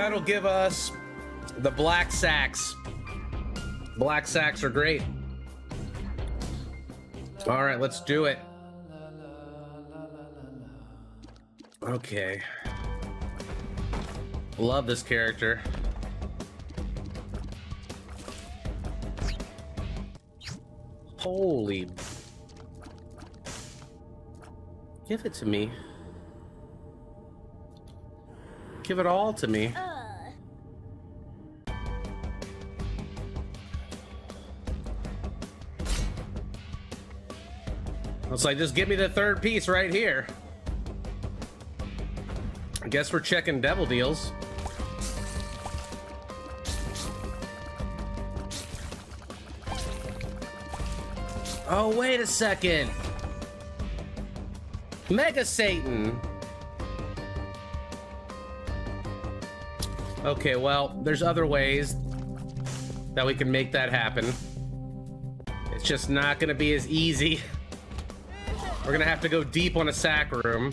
That'll give us the black sacks. Black sacks are great. All right, let's do it. Okay. Love this character. Holy. Give it to me. Give it all to me. Oh. It's like, just give me the third piece right here. I guess we're checking devil deals. Oh, wait a second. Mega Satan. Okay, well, there's other ways that we can make that happen. It's just not gonna be as easy. We're gonna have to go deep on a sack room.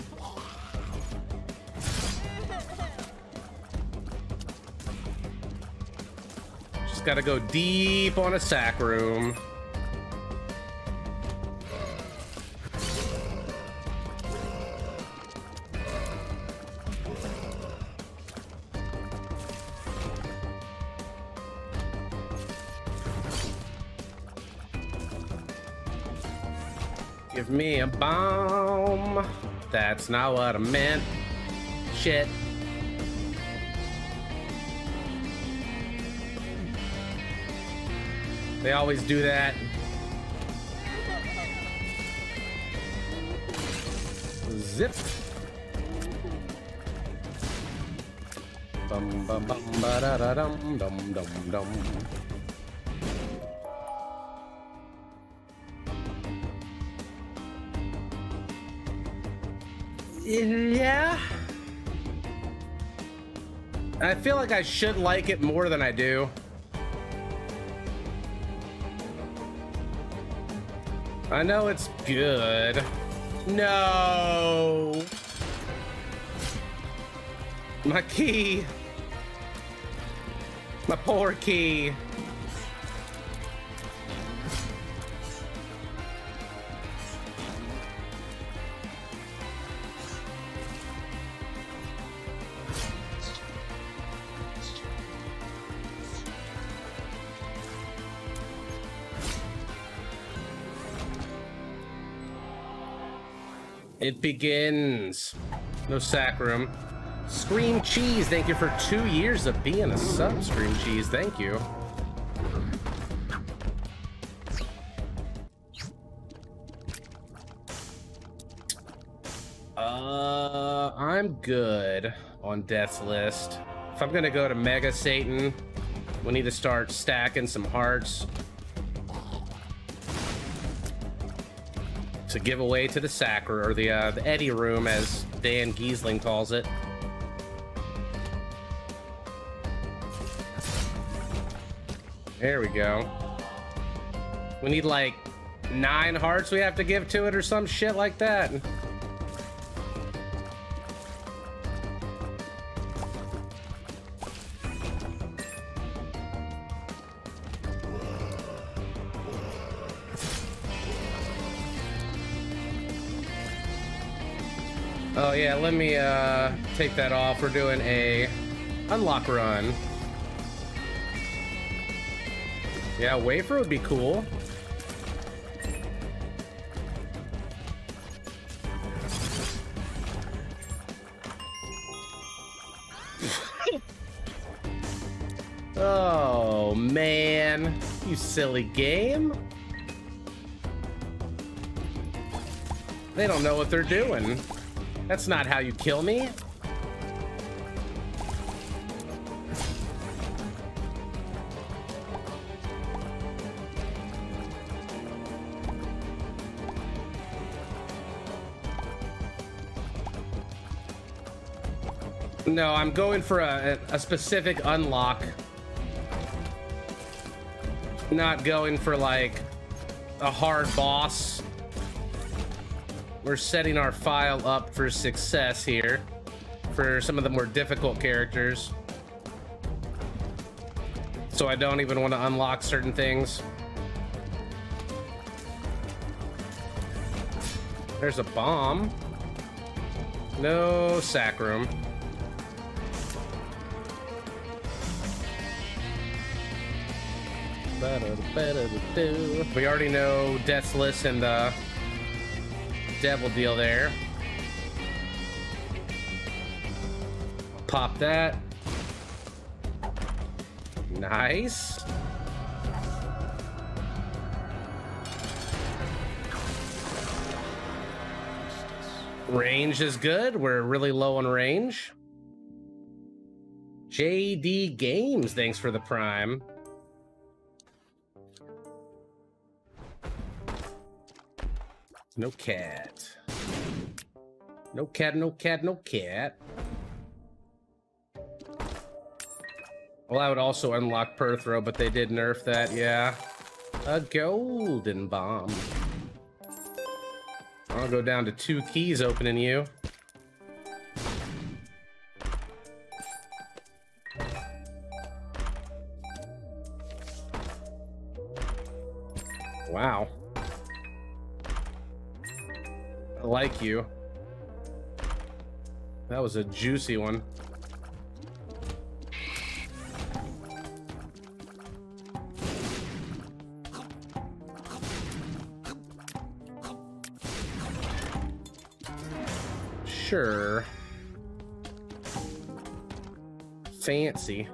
Just gotta go deep on a sack room. Give me a bomb. That's not what I meant. Shit. They always do that. Zip. Bum bum bum ba da da dum dum dum dum. Feel like I should like it more than I do. I know it's good. No. My key. My poor key. It begins. No sack room. Scream Cheese, thank you for two years of being a sub, Scream Cheese. Thank you. Uh, I'm good on Death's List. If I'm gonna go to Mega Satan, we need to start stacking some hearts. To giveaway to the Sacre, or the, uh, the Eddie Room, as Dan Gheesling calls it. There we go. We need like nine hearts we have to give to it or some shit like that. Yeah, let me uh, take that off. We're doing a unlock run. Yeah, wafer would be cool. oh man, you silly game. They don't know what they're doing. That's not how you kill me. No, I'm going for a, a specific unlock. Not going for like a hard boss. We're setting our file up for success here for some of the more difficult characters. So I don't even want to unlock certain things. There's a bomb. No sack room. We already know Deathless and the Devil deal there. Pop that. Nice. Range is good. We're really low on range. JD Games, thanks for the prime. No cat. No cat, no cat, no cat. Well, I would also unlock Perthro, but they did nerf that, yeah. A golden bomb. I'll go down to two keys opening you. Wow. Like you. That was a juicy one. Sure. Fancy.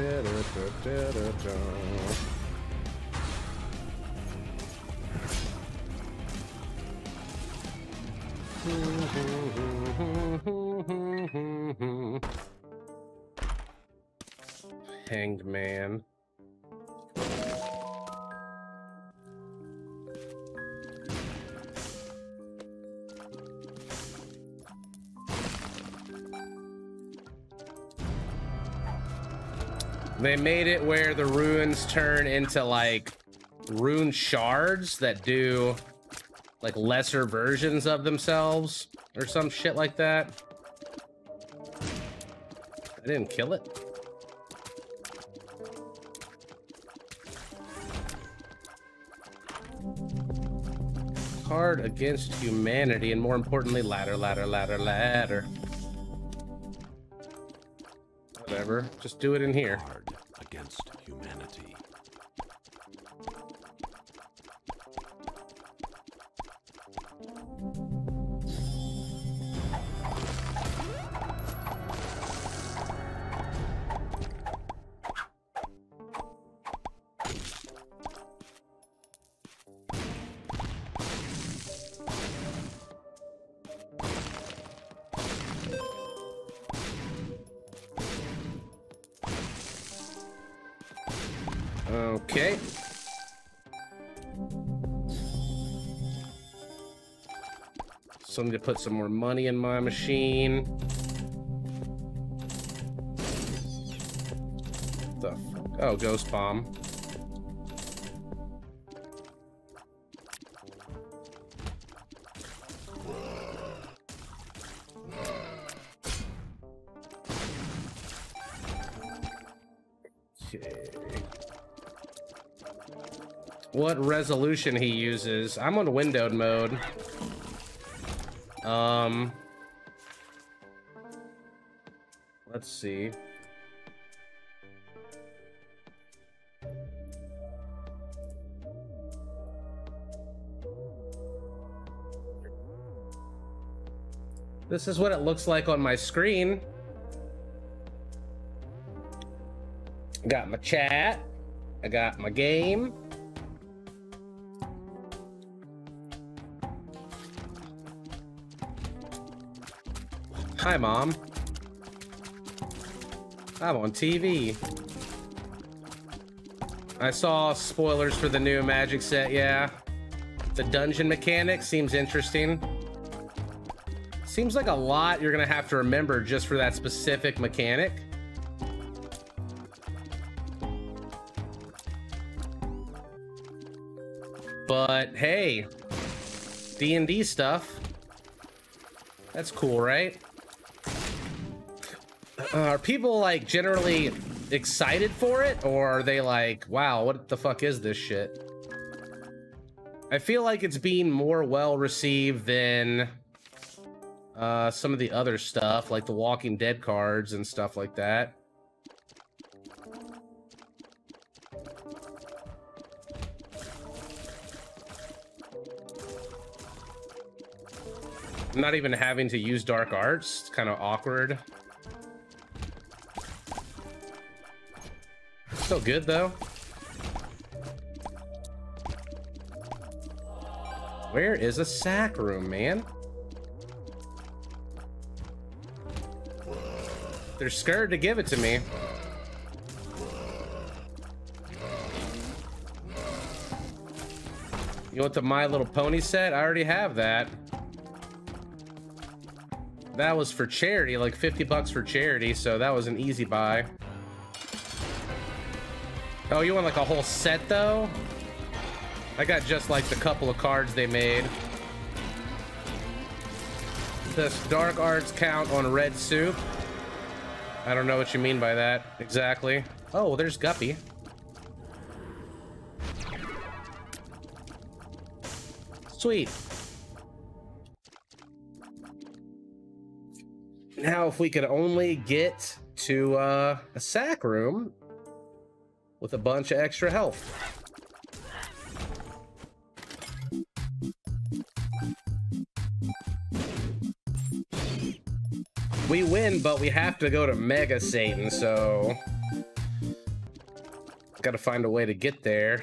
Da, da, da, Hanged They made it where the runes turn into like rune shards that do like lesser versions of themselves or some shit like that. I didn't kill it. Card against humanity and more importantly, ladder, ladder, ladder, ladder. Whatever. Just do it in here. To put some more money in my machine. The? Oh, ghost bomb. What resolution he uses? I'm on windowed mode. Um, let's see. This is what it looks like on my screen. Got my chat. I got my game. Hi, Mom. I'm on TV. I saw spoilers for the new Magic set, yeah. The dungeon mechanic seems interesting. Seems like a lot you're gonna have to remember just for that specific mechanic. But hey, D&D stuff. That's cool, right? Uh, are people like generally excited for it or are they like, wow, what the fuck is this shit? I feel like it's being more well received than uh, some of the other stuff, like the Walking Dead cards and stuff like that. I'm not even having to use dark arts. It's kind of awkward. Still good though. Where is a sack room, man? They're scared to give it to me. You want the My Little Pony set? I already have that. That was for charity, like 50 bucks for charity, so that was an easy buy. Oh, you want like a whole set though? I got just like the couple of cards they made. Does dark arts count on red soup? I don't know what you mean by that exactly. Oh, there's Guppy. Sweet. Now, if we could only get to uh, a sack room with a bunch of extra health. We win, but we have to go to Mega Satan, so... Gotta find a way to get there.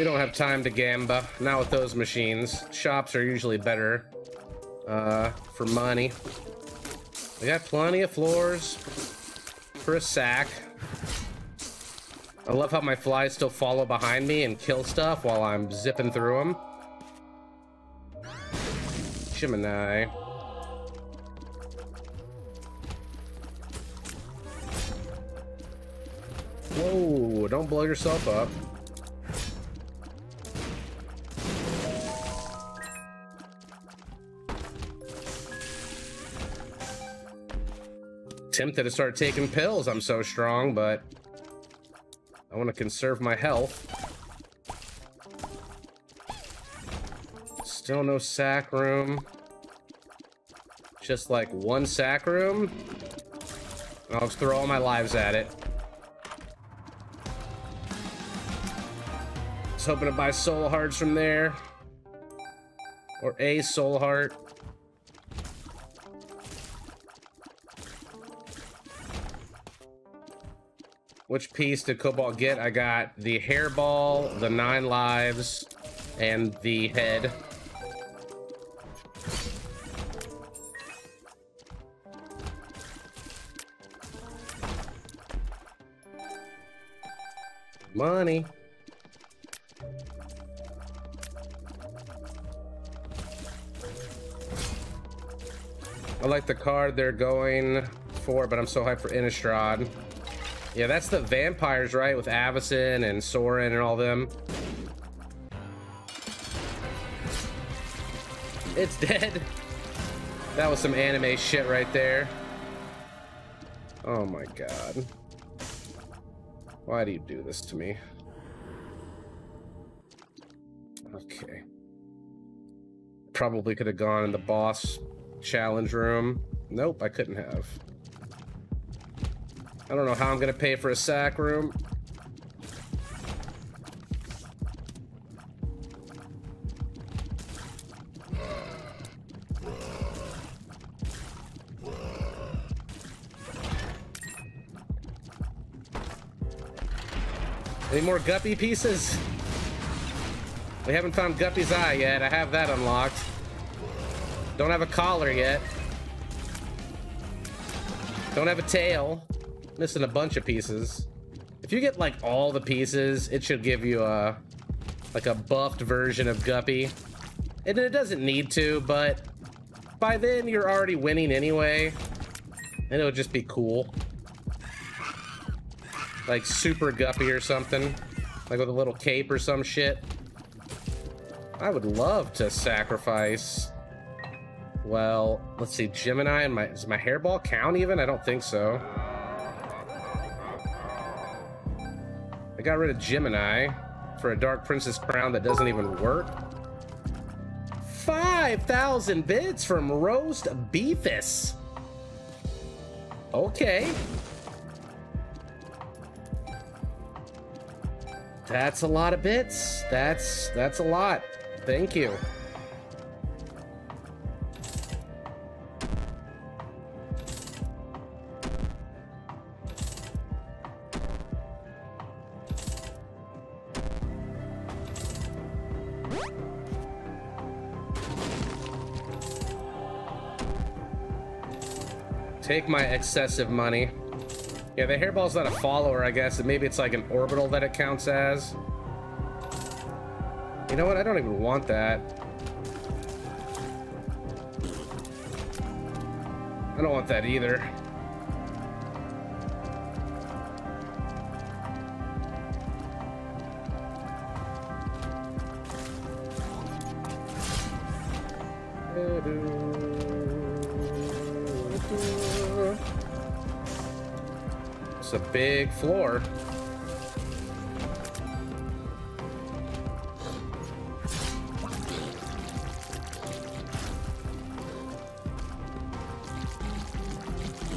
We don't have time to gamba. Not with those machines. Shops are usually better uh, for money. We got plenty of floors for a sack. I love how my flies still follow behind me and kill stuff while I'm zipping through them. Gemini. Whoa, don't blow yourself up. Tempted to start taking pills. I'm so strong, but I want to conserve my health. Still no sack room. Just like one sack room. I'll just throw all my lives at it. Just hoping to buy soul hearts from there. Or a soul heart. Which piece did Cobalt get? I got the hairball, the nine lives, and the head. Money. I like the card they're going for, but I'm so hyped for Innistrad. Yeah, that's the vampires, right? With Avacyn and Sorin and all them. It's dead. That was some anime shit right there. Oh my god. Why do you do this to me? Okay. Probably could have gone in the boss challenge room. Nope, I couldn't have. I don't know how I'm gonna pay for a sack room. Any more Guppy pieces? We haven't found Guppy's eye yet. I have that unlocked. Don't have a collar yet. Don't have a tail. Missing a bunch of pieces. If you get like all the pieces, it should give you a like a buffed version of Guppy. And it doesn't need to, but by then you're already winning anyway. And it would just be cool. Like super guppy or something. Like with a little cape or some shit. I would love to sacrifice. Well, let's see, Gemini and my does my hairball count even? I don't think so. I got rid of Gemini for a Dark Prince's crown that doesn't even work. 5,000 bits from Roast Beefus. Okay. That's a lot of bits. That's that's a lot. Thank you. Take my excessive money. Yeah, the hairball's not a follower, I guess. Maybe it's like an orbital that it counts as. You know what? I don't even want that. I don't want that either. It's a big floor.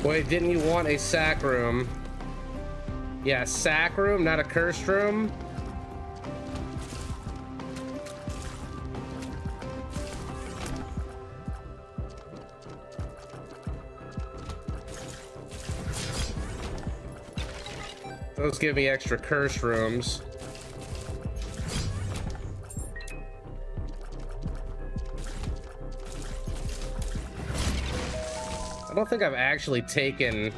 Wait, didn't you want a sack room? Yeah, sack room, not a cursed room. Give me extra curse rooms. I don't think I've actually taken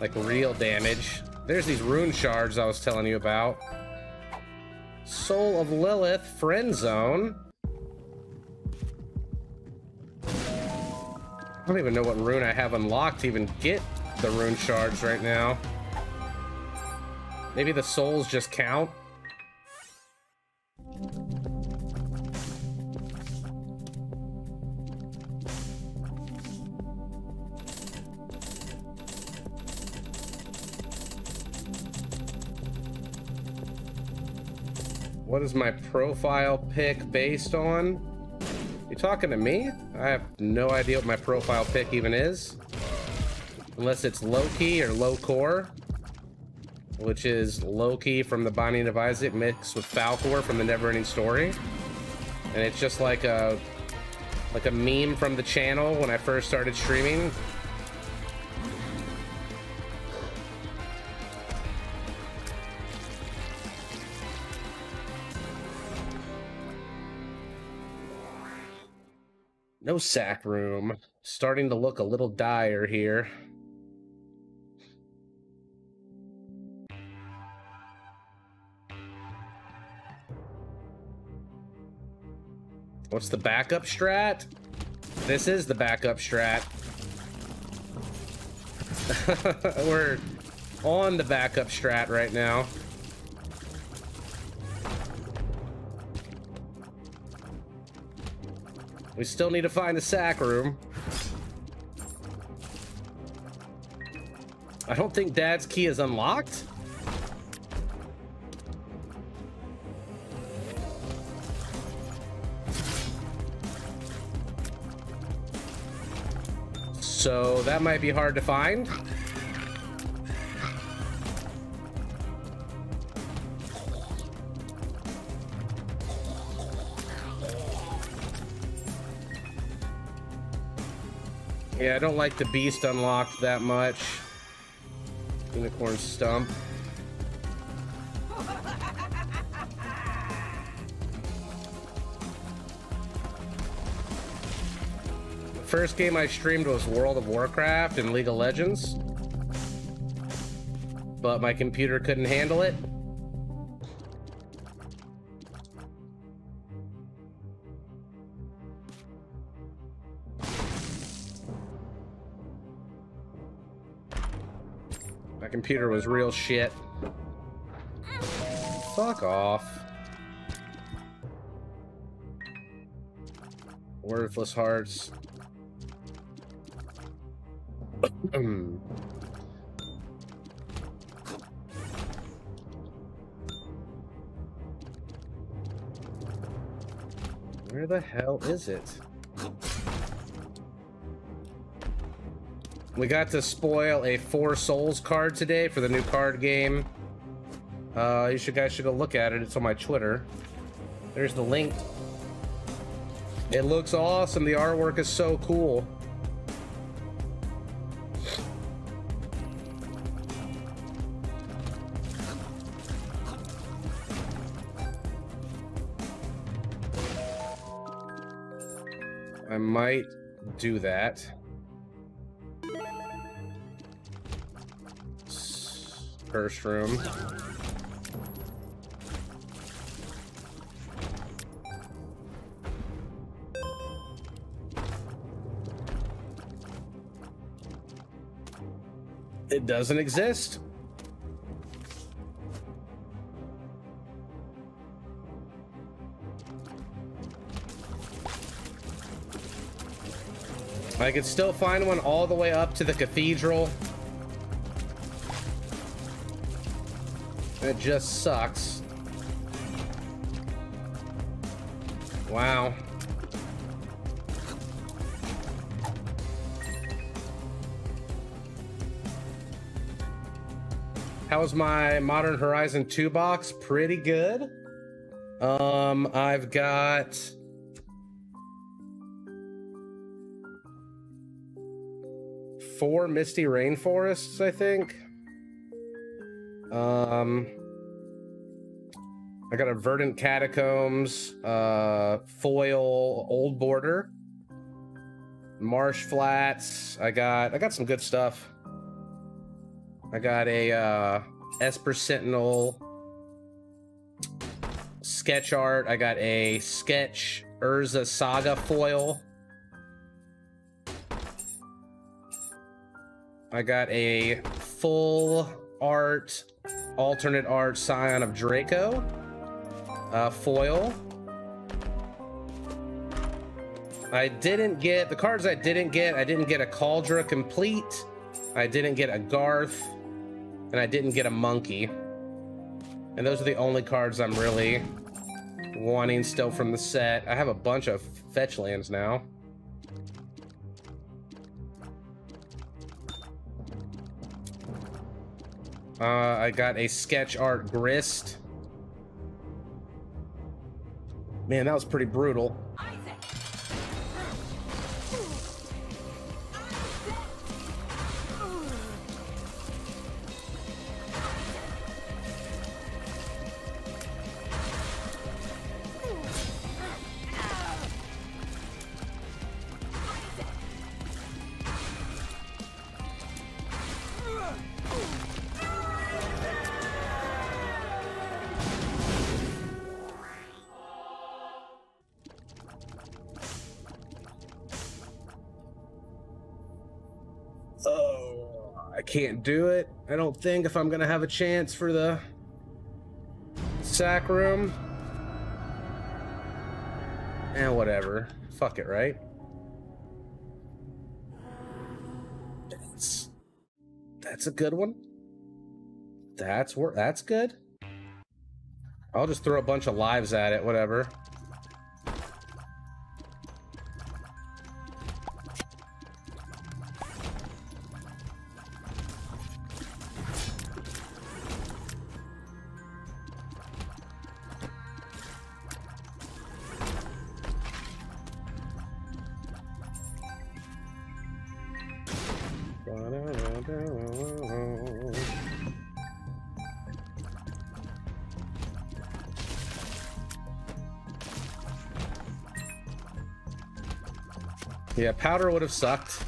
like real damage. There's these rune shards I was telling you about. Soul of Lilith, Friend Zone. I don't even know what rune I have unlocked to even get the rune shards right now. Maybe the souls just count? What is my profile pick based on? You talking to me? I have no idea what my profile pick even is. Unless it's Loki or low core which is Loki from the Binding of Isaac mixed with Falkor from the Neverending Story. And it's just like a like a meme from the channel when I first started streaming. No sack room. Starting to look a little dire here. What's the backup strat? This is the backup strat. We're on the backup strat right now. We still need to find the sack room. I don't think Dad's key is unlocked. So that might be hard to find. Yeah, I don't like the beast unlocked that much. Unicorn stump. First game I streamed was World of Warcraft and League of Legends. But my computer couldn't handle it. My computer was real shit. Fuck off. Worthless hearts. Where the hell is it? We got to spoil a Four Souls card today for the new card game. Uh, you should guys should go look at it. It's on my Twitter. There's the link. It looks awesome. The artwork is so cool. Might do that. First room. It doesn't exist. I could still find one all the way up to the cathedral. That just sucks. Wow. How's my Modern Horizon 2 box? Pretty good. Um, I've got four Misty Rainforests, I think. Um, I got a Verdant Catacombs, uh, foil Old Border, Marsh Flats. I got I got some good stuff. I got a uh, Esper Sentinel sketch art. I got a sketch Urza Saga foil. I got a full art, alternate art Scion of Draco uh, foil. I didn't get the cards I didn't get. I didn't get a Kaldra Compleat. I didn't get a Garth, and I didn't get a Monkey. And those are the only cards I'm really wanting still from the set. I have a bunch of fetch lands now. Uh, I got a sketch art grist. Man, that was pretty brutal. Can't do it. I don't think if I'm gonna have a chance for the sack room. And eh, whatever. Fuck it, right? That's that's a good one. That's where that's good. I'll just throw a bunch of lives at it, whatever. Yeah, powder would have sucked.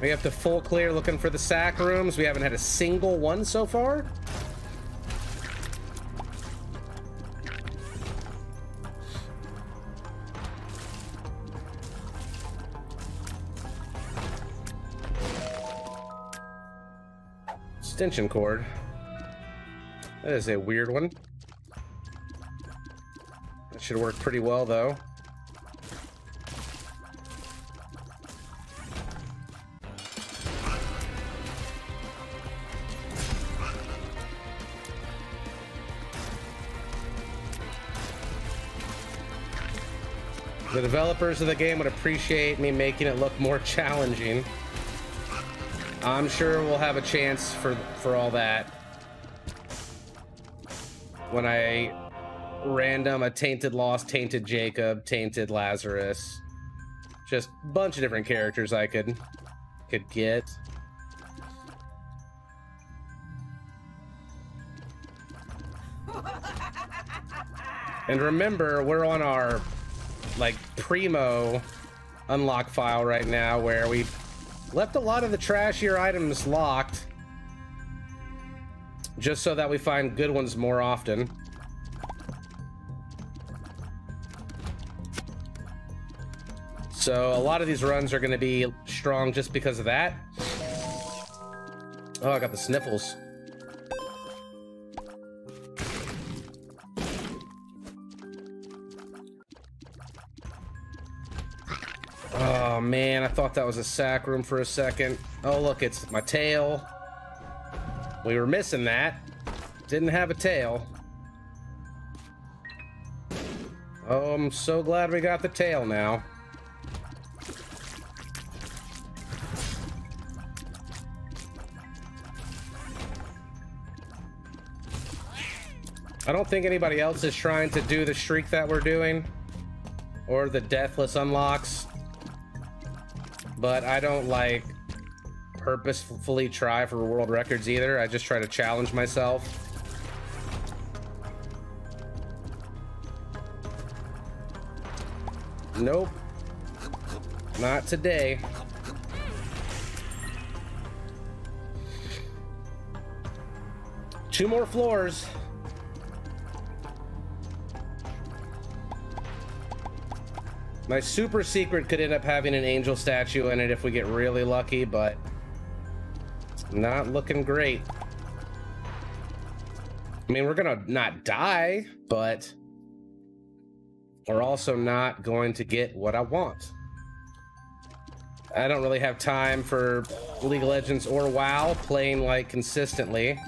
We have to full clear looking for the sack rooms. We haven't had a single one so far. Extension cord. That is a weird one. Should work pretty well, though. The developers of the game would appreciate me making it look more challenging. I'm sure we'll have a chance for for all that. When I random a tainted lost, tainted Jacob, tainted Lazarus. Just a bunch of different characters I could could get. And remember, we're on our like primo unlock file right now where we left a lot of the trashier items locked just so that we find good ones more often. So a lot of these runs are going to be strong just because of that. Oh, I got the sniffles. Oh man, I thought that was a sack room for a second. Oh look, it's my tail. We were missing that. Didn't have a tail. Oh, I'm so glad we got the tail now. I don't think anybody else is trying to do the streak that we're doing or the deathless unlocks but I don't like purposefully try for world records either. I just try to challenge myself. Nope. Not today. Two more floors. My super secret could end up having an angel statue in it if we get really lucky, but not looking great. I mean, we're gonna not die, but we're also not going to get what I want. I don't really have time for League of Legends or WoW playing like consistently.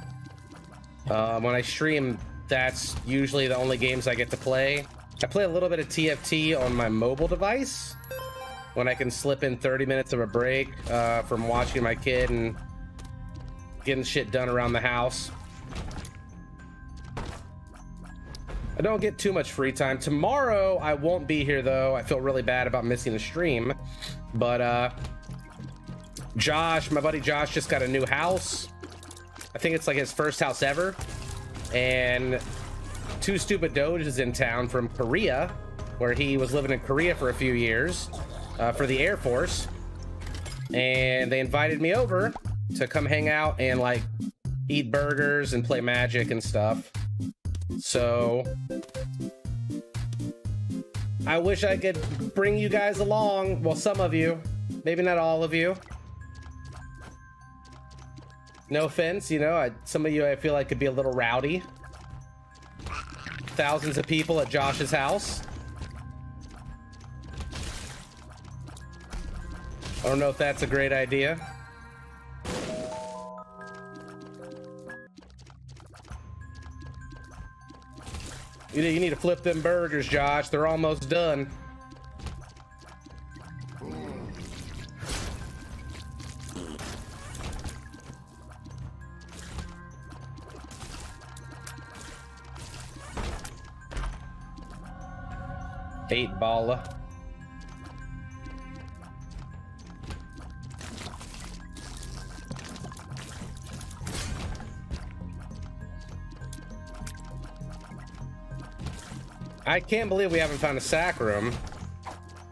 Um, when I stream, that's usually the only games I get to play. I play a little bit of TFT on my mobile device when I can slip in 30 minutes of a break uh, from watching my kid and getting shit done around the house. I don't get too much free time. Tomorrow, I won't be here, though. I feel really bad about missing the stream. But, uh, Josh, my buddy Josh, just got a new house. I think it's like his first house ever. And Two Stupid Doge is in town from Korea, where he was living in Korea for a few years uh, for the Air Force. And they invited me over to come hang out and like eat burgers and play magic and stuff. So I wish I could bring you guys along. Well, some of you, maybe not all of you. No offense, you know, I, some of you I feel like could be a little rowdy thousands of people at Josh's house. I don't know if that's a great idea. You need, to flip them burgers, Josh. They're almost done. Eight baller. I can't believe we haven't found a sack room.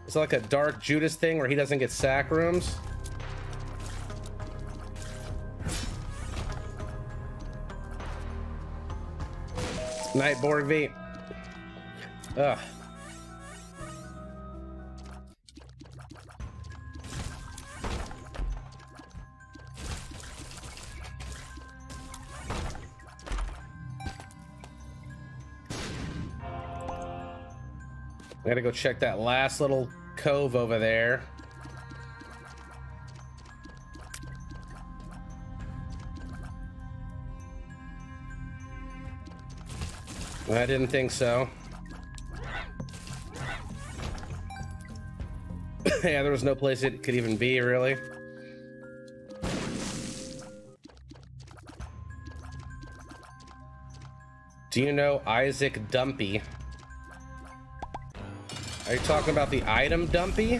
It's like a dark Judas thing where he doesn't get sack rooms. Nightborg V. Ugh. I gotta go check that last little cove over there. I didn't think so. yeah, there was no place it could even be, really. Do you know Isaac Dumpy? Are you talking about the item Dumpy?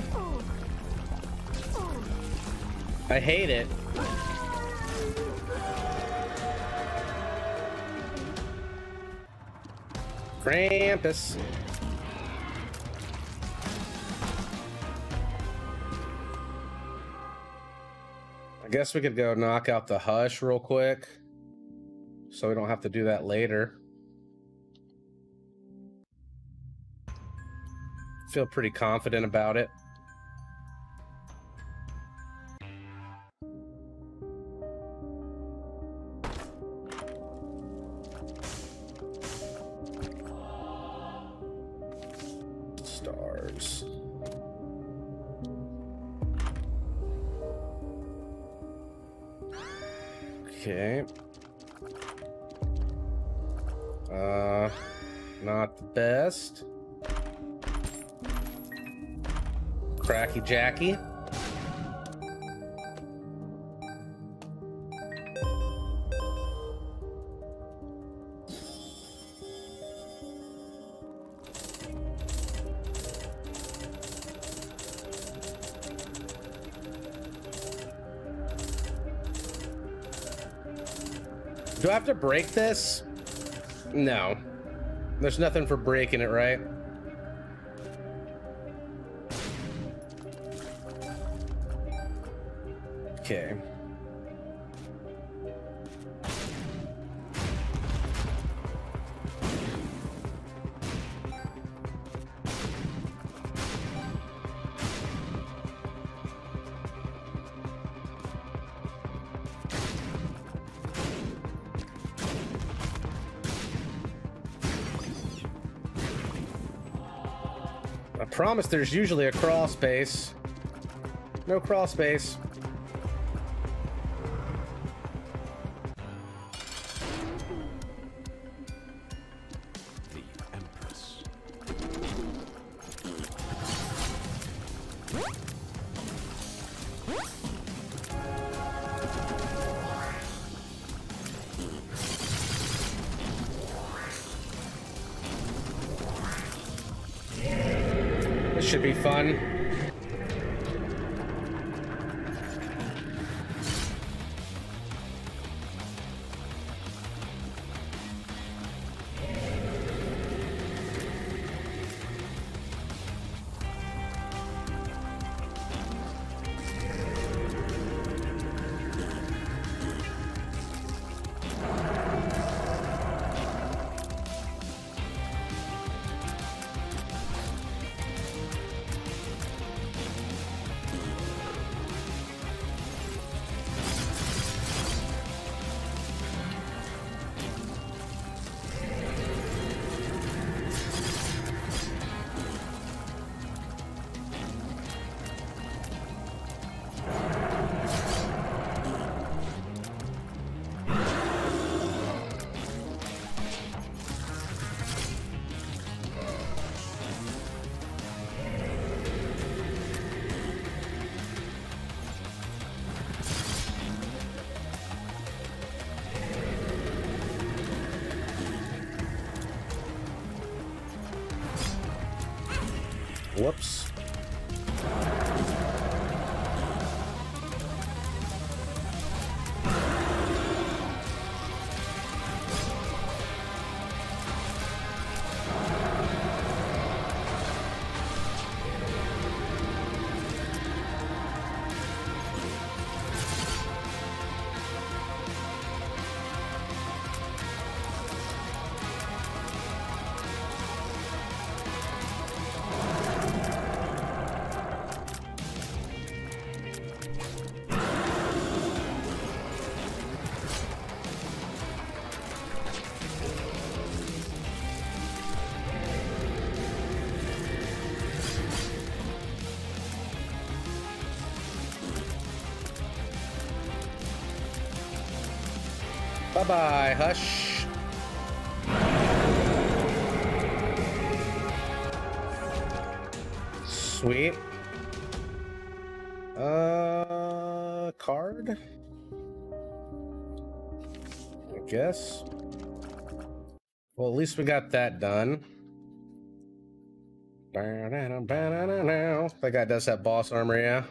I hate it. Krampus. I guess we could go knock out the hush real quick so we don't have to do that later. Feel pretty confident about it. Do I have to break this? No. There's nothing for breaking it, right? Okay. Promise there's usually a crawl space. No crawl space. Bye-bye, hush. Sweet. Uh, card? I guess. Well, at least we got that done. That guy does have boss armor, yeah.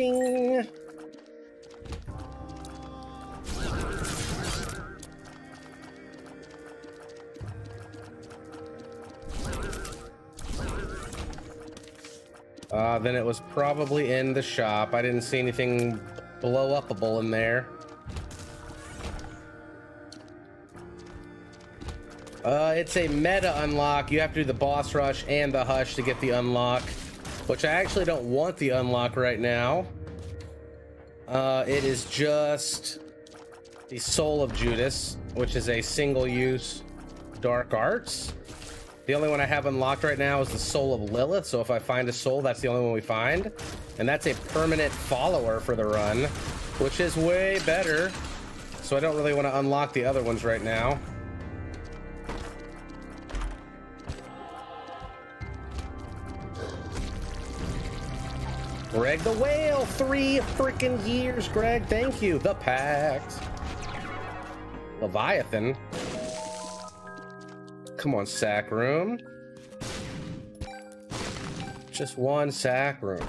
Shing. Uh, then it was probably in the shop. I didn't see anything blow upable in there. Uh, it's a meta unlock. You have to do the boss rush and the hush to get the unlock, which I actually don't want the unlock right now. Uh, it is just the Soul of Judas, which is a single-use dark arts. The only one I have unlocked right now is the Soul of Lilith, so if I find a soul, that's the only one we find. And that's a permanent follower for the run, which is way better. So I don't really want to unlock the other ones right now. Greg the Whale, three freaking years, Greg. Thank you. The Pact. Leviathan. Come on, sack room. Just one sack room.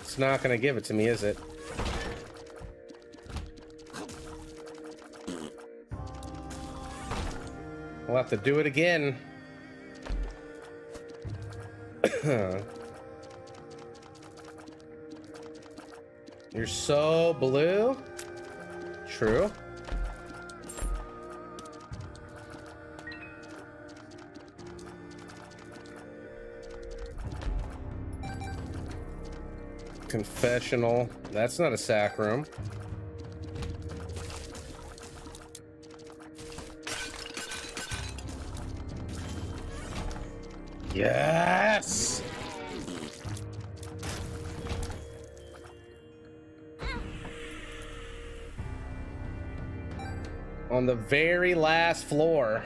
It's not gonna give it to me, is it? We'll have to do it again. You're so blue? True. Confessional. That's not a sack room. Yes! On the very last floor.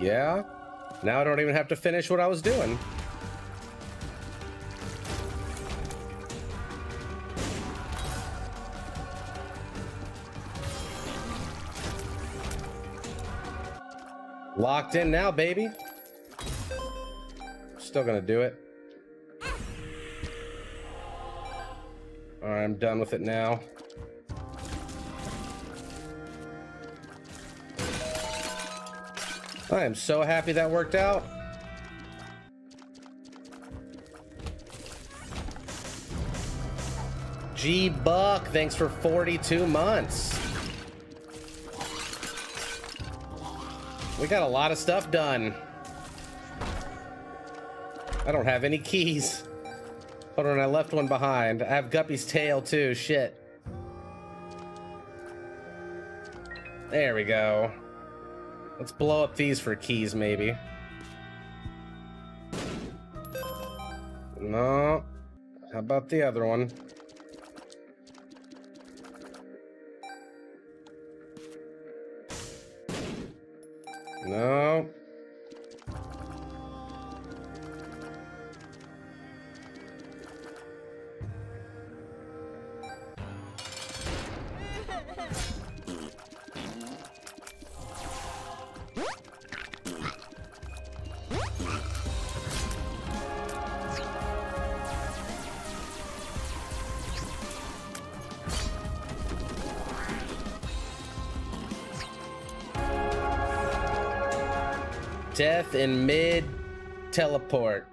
Yeah? Now I don't even have to finish what I was doing. Locked in now, baby. Still gonna do it. Alright, I'm done with it now. I am so happy that worked out. G Buck, thanks for 42 months. We got a lot of stuff done. I don't have any keys. Hold on, I left one behind. I have Guppy's tail too, shit. There we go. Let's blow up these for keys, maybe. No. How about the other one? No. Death in mid teleport.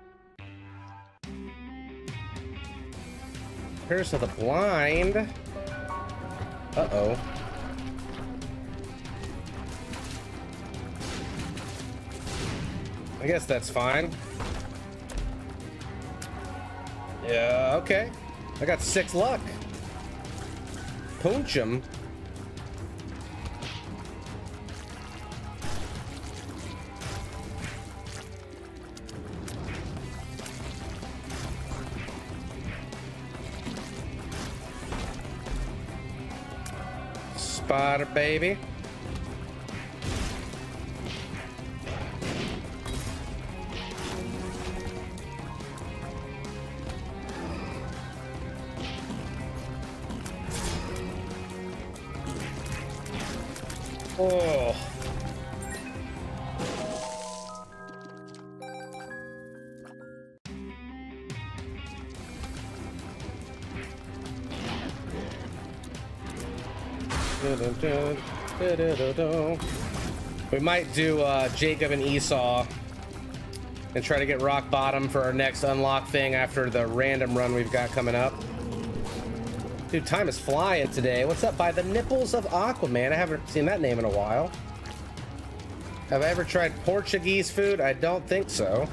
Curse of the Blind. Uh-oh. I guess that's fine. Yeah, okay. I got six luck. Punch him. Spider baby. Oh. We might do uh, Jacob and Esau and try to get rock bottom for our next unlock thing after the random run we've got coming up. Dude, time is flying today. What's up by the nipples of Aquaman? I haven't seen that name in a while. Have I ever tried Portuguese food? I don't think so.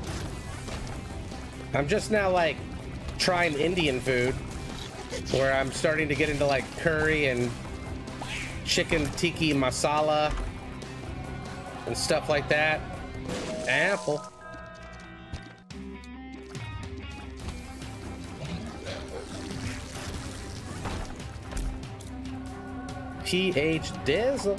I'm just now like trying Indian food where I'm starting to get into like curry and chicken tikka masala and stuff like that. Apple. PH Dizzle.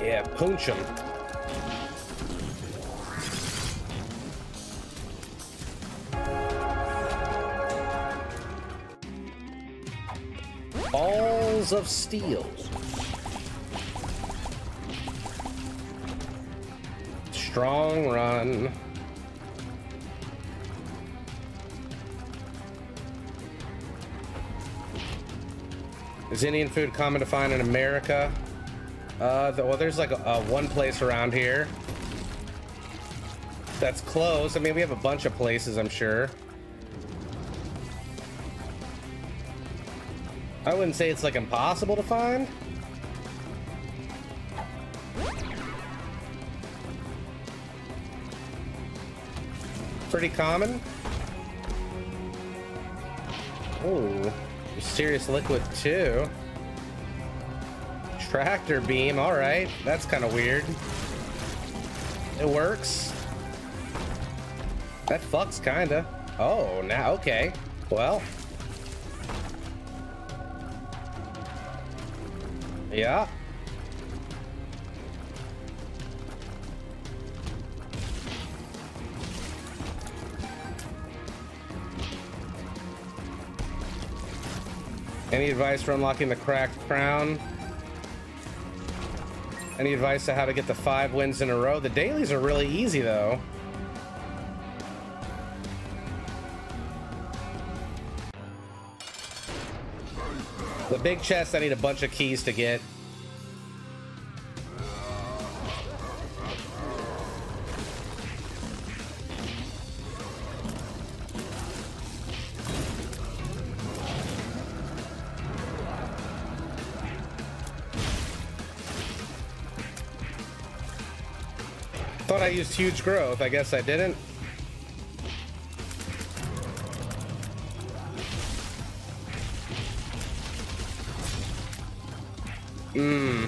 Yeah, punch him. Balls of steel. Strong run. Is Indian food common to find in America? Uh, the, well, there's like a, a one place around here that's close. I mean, we have a bunch of places, I'm sure. I wouldn't say it's like impossible to find. Pretty common. Oh, mysterious liquid too. Tractor beam, all right. That's kind of weird. It works. That fucks kinda. Oh, now, okay. Well. Yeah. Any advice for unlocking the cracked crown? Any advice on how to get the five wins in a row? The dailies are really easy though. The big chest, I need a bunch of keys to get. Used huge growth. I guess I didn't. Mmm.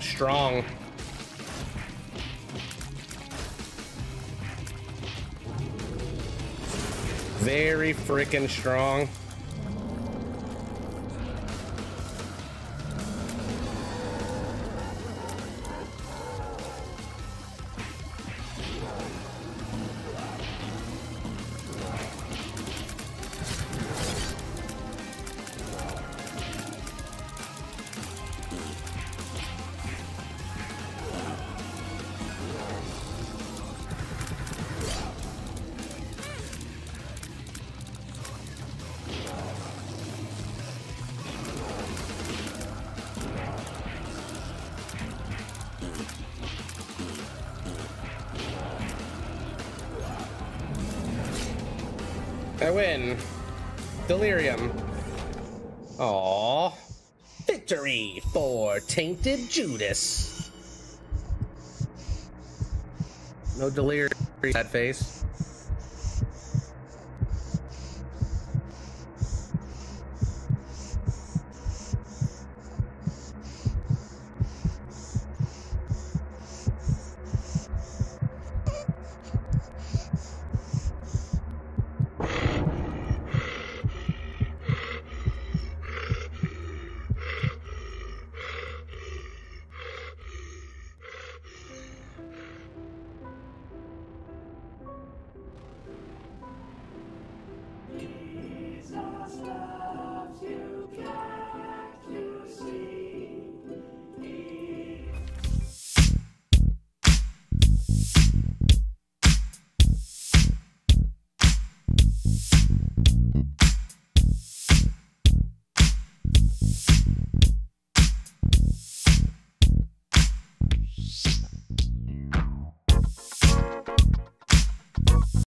Strong. Very freaking strong. Win. Delirium. Aww. Victory for Tainted Judas. No delirium. Sad face.